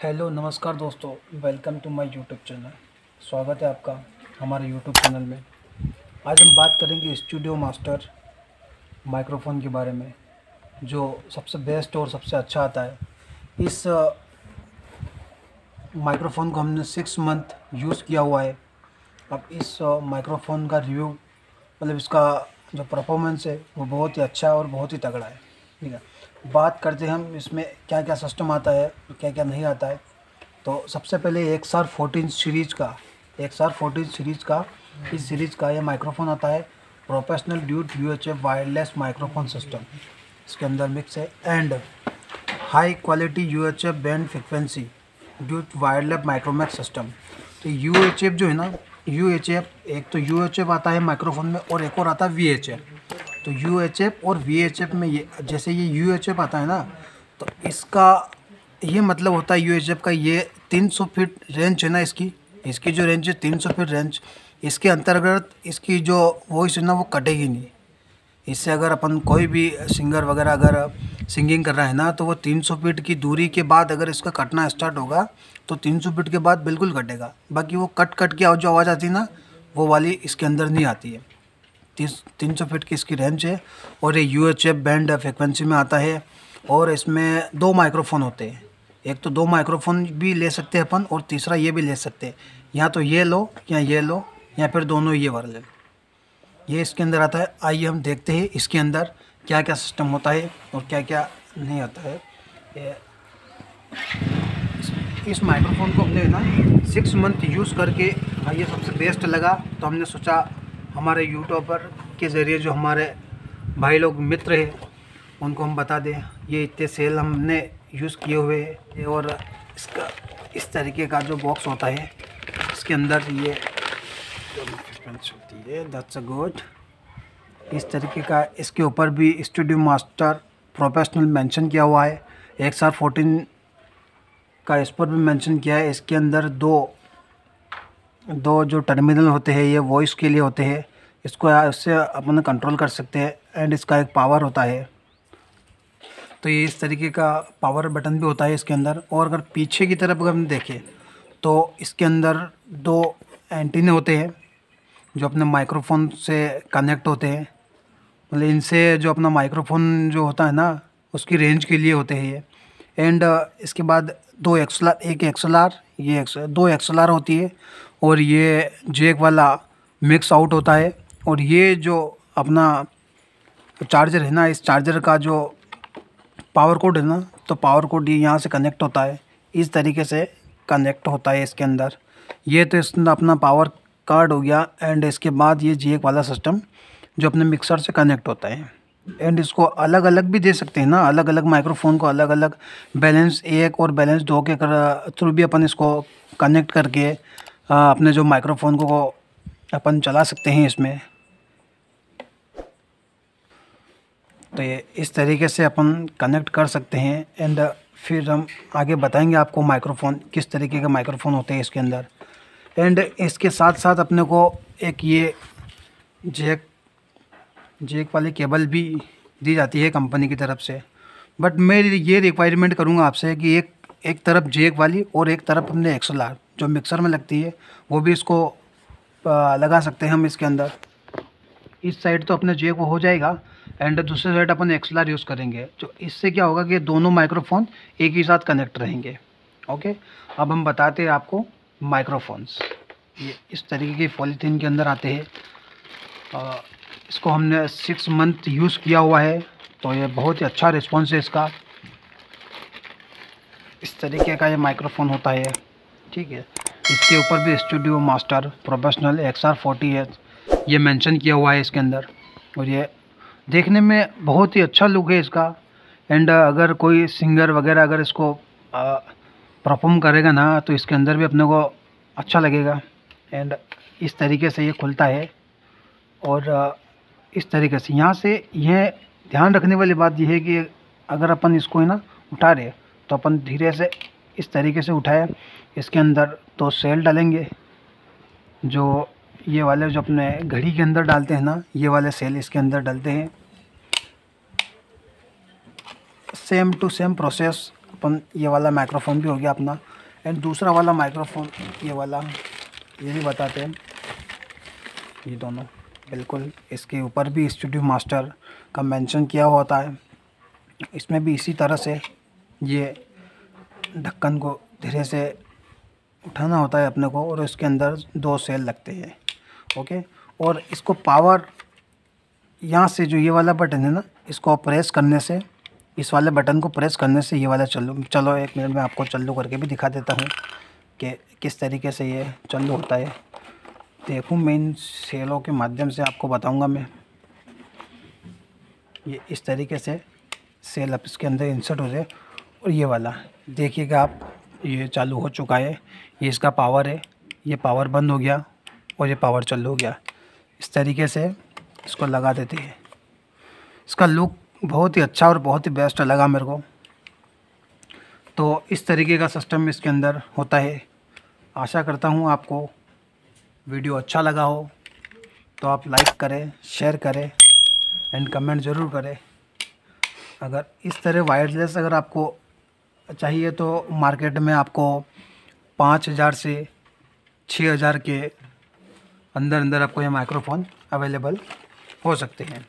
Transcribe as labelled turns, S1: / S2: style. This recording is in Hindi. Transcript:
S1: हेलो, नमस्कार दोस्तों। Welcome to my YouTube channel. स्वागत है आपका हमारे यूट्यूब चैनल में। आज हम बात करेंगे स्टूडियो मास्टर माइक्रोफोन के बारे में, जो सबसे बेस्ट और सबसे अच्छा आता है। इस माइक्रोफोन को हमने सिक्स मंथ यूज़ किया हुआ है। अब इस माइक्रोफोन का रिव्यू मतलब इसका जो परफॉर्मेंस है, वो बहुत ही अच्छा और बहुत ही तगड़ा है। ठीक है? बात करते हैं हम, इसमें क्या क्या सिस्टम आता है क्या क्या नहीं आता है। तो सबसे पहले एक सार फोर्टीन सीरीज़ का, एक सार फोर्टीन सीरीज़ का, इस सीरीज़ का ये माइक्रोफोन आता है professional dual U H F wireless microphone system इसके अंदर मिक्स है and high quality U H F band frequency dual wireless micromax system तो यू एच एफ़ जो है ना यू एच एफ़ एक तो यू एच एफ़ आता है माइक्रोफोन में और एक और आता है वी एच एफ़ तो एफ़ और एफ़ में ये, जैसे ये एफ़ आता है ना तो इसका ये मतलब होता है एफ़ का ये तीन सौ फीट रेंज है ना इसकी। इसकी जो रेंज है, तीन सौ फीट रेंज इसके अंतर्गत इसकी जो वॉइस है ना, वो कटेगी नहीं। इससे अगर अपन कोई भी सिंगर वगैरह अगर सिंगिंग कर रहा है ना तो वो 300 फीट की दूरी के बाद अगर इसका कटना स्टार्ट होगा तो 300 फीट के बाद बिल्कुल कटेगा। बाकी वो कट कट के जो आवाज़ आती है ना, वो वाली इसके अंदर नहीं आती है। तीस, तीन सौ फीट की इसकी रेंज है और ये U H F band frequency में आता है और इसमें दो माइक्रोफोन होते हैं। एक तो दो माइक्रोफोन भी ले सकते हैं अपन और तीसरा ये भी ले सकते हैं। या तो ये लो, या ये लो, या फिर दोनों ये वाले ले लो। ये इसके अंदर आता है। आइए हम देखते हैं इसके अंदर क्या क्या सिस्टम होता है और क्या क्या नहीं आता है। इस माइक्रोफोन को हमने ना सिक्स मंथ यूज़ करके ये सबसे बेस्ट लगा तो हमने सोचा हमारे यूट्यूबर के ज़रिए जो हमारे भाई लोग मित्र हैं उनको हम बता दें ये इतने सेल हमने यूज़ किए हुए हैं और इसका इस तरीके का जो बॉक्स होता है इसके अंदर ये होती है दैट्स अ गुड इस तरीके का इसके ऊपर भी स्टूडियो मास्टर प्रोफेशनल मेंशन किया हुआ है। एक सार फोर्टीन का इस पर भी मेंशन किया है। इसके अंदर दो दो जो टर्मिनल होते हैं, ये वॉइस के लिए होते हैं, इसको इससे अपन कंट्रोल कर सकते हैं एंड इसका एक पावर होता है। तो ये इस तरीके का पावर बटन भी होता है इसके अंदर और अगर पीछे की तरफ़ अगर हम देखें तो इसके अंदर दो एंटीने होते हैं, जो अपने माइक्रोफोन से कनेक्ट होते हैं। मतलब इनसे जो अपना माइक्रोफोन जो होता है ना, उसकी रेंज के लिए होते हैं ये। एंड इसके बाद दो एक्सलार एक एक्सलार, ये एक्स, दो एक्सलार होती है और ये जेक वाला मिक्स आउट होता है और ये जो अपना चार्जर है ना, इस चार्जर का जो पावर कोड है ना तो पावर कोड ये यहाँ से कनेक्ट होता है। इस तरीके से कनेक्ट होता है इसके अंदर। ये तो इस अपना पावर कार्ड हो गया एंड इसके बाद ये जेक वाला सिस्टम जो अपने मिक्सर से कनेक्ट होता है। एंड इसको अलग अलग भी दे सकते हैं ना? अलग अलग माइक्रोफोन को अलग अलग बैलेंस एक और बैलेंस दो के थ्रू भी अपन इसको कनेक्ट करके अपने जो माइक्रोफोन को अपन चला सकते हैं इसमें। तो ये इस तरीके से अपन कनेक्ट कर सकते हैं। एंड फिर हम आगे बताएँगे आपको माइक्रोफोन किस तरीके के माइक्रोफोन होते हैं इसके अंदर। एंड इसके साथ साथ अपने को एक ये जेक जेक वाली केबल भी दी जाती है कंपनी की तरफ़ से। बट मैं ये रिक्वायरमेंट करूँगा आपसे कि एक एक तरफ़ जेक वाली और एक तरफ़ हमने एक्सलार जो मिक्सर में लगती है, वो भी इसको लगा सकते हैं हम इसके अंदर। इस साइड तो अपने जेक वो हो जाएगा एंड दूसरे साइड अपन एक्सलार यूज़ करेंगे। तो इससे क्या होगा कि दोनों माइक्रोफोन एक ही साथ कनेक्ट रहेंगे। ओके अब हम बताते हैं आपको माइक्रोफोन्स ये इस तरीके की पॉलीथीन के अंदर आते हैं। इसको हमने सिक्स मंथ यूज़ किया हुआ है तो ये बहुत ही अच्छा रिस्पॉन्स है इसका। इस तरीके का ये माइक्रोफोन होता है ठीक है। इसके ऊपर भी studio master professional X R forty है, ये मेंशन किया हुआ है इसके अंदर। और ये देखने में बहुत ही अच्छा लुक है इसका। एंड अगर कोई सिंगर वगैरह अगर इसको परफॉर्म करेगा ना तो इसके अंदर भी अपने को अच्छा लगेगा। एंड इस तरीके से ये खुलता है। और इस तरीके से। यहाँ से यह ध्यान रखने वाली बात यह है कि अगर अपन इसको, है ना उठा रहे तो अपन धीरे से इस तरीके से उठाए। इसके अंदर तो सेल डालेंगे। जो ये वाले, जो अपने घड़ी के अंदर डालते हैं ना, ये वाले सेल इसके अंदर डालते हैं। सेम टू सेम प्रोसेस अपन ये वाला माइक्रोफोन भी हो गया अपना। एंड दूसरा वाला माइक्रोफोन, ये वाला, ये भी बताते हैं। ये दोनों। बिल्कुल, इसके ऊपर भी स्टूडियो मास्टर का मेंशन किया होता है इसमें भी इसी तरह से ये ढक्कन को धीरे से उठाना होता है अपने को और इसके अंदर दो सेल लगते हैं ओके और इसको पावर यहाँ से जो ये वाला बटन है ना, इसको प्रेस करने से, इस वाले बटन को प्रेस करने से ये वाला चलो चलो एक मिनट में आपको चालू करके भी दिखा देता हूँ कि किस तरीके से ये चालू होता है। देखूँ मैं इन सेलों के माध्यम से आपको बताऊँगा मैं। ये इस तरीके से सेल अब इसके अंदर इंसर्ट हो जाए और ये वाला, देखिएगा आप, ये चालू हो चुका है। ये इसका पावर है। ये पावर बंद हो गया और ये पावर चालू हो गया। इस तरीके से इसको लगा देते हैं। इसका लुक बहुत ही अच्छा और बहुत ही बेस्ट लगा मेरे को। तो इस तरीके का सिस्टम इसके अंदर होता है। आशा करता हूँ आपको वीडियो अच्छा लगा हो तो आप लाइक करें, शेयर करें एंड कमेंट ज़रूर करें। अगर इस तरह वायरलेस अगर आपको चाहिए तो मार्केट में आपको पाँच हज़ार से छः हज़ार के अंदर अंदर आपको ये माइक्रोफोन अवेलेबल हो सकते हैं।